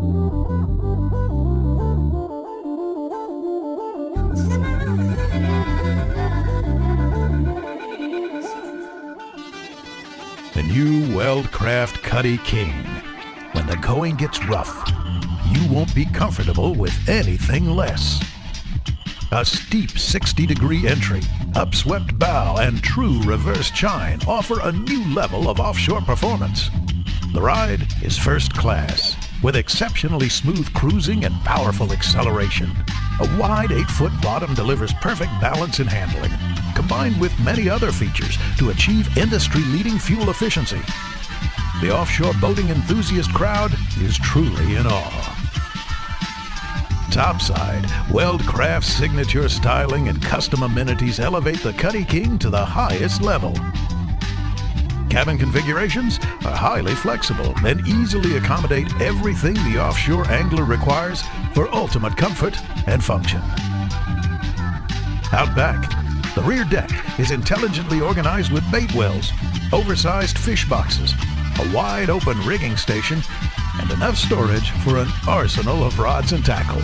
The new Weldcraft Cuddy King. When the going gets rough, you won't be comfortable with anything less. A steep 60-degree entry, upswept bow, and true reverse chine offer a new level of offshore performance. The ride is first class with exceptionally smooth cruising and powerful acceleration. A wide 8-foot bottom delivers perfect balance and handling, combined with many other features to achieve industry-leading fuel efficiency. The offshore boating enthusiast crowd is truly in awe. Topside, Weldcraft's signature styling and custom amenities elevate the Cuddy King to the highest level. Cabin configurations are highly flexible and easily accommodate everything the offshore angler requires for ultimate comfort and function. Out back, the rear deck is intelligently organized with bait wells, oversized fish boxes, a wide open rigging station, and enough storage for an arsenal of rods and tackle.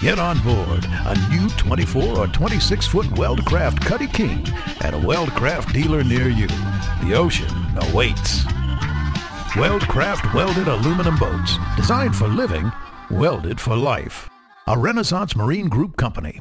Get on board a new 24 or 26 foot Weldcraft Cuddy King at a Weldcraft dealer near you. The ocean awaits. Weldcraft welded aluminum boats, designed for living, welded for life. A Renaissance Marine Group company.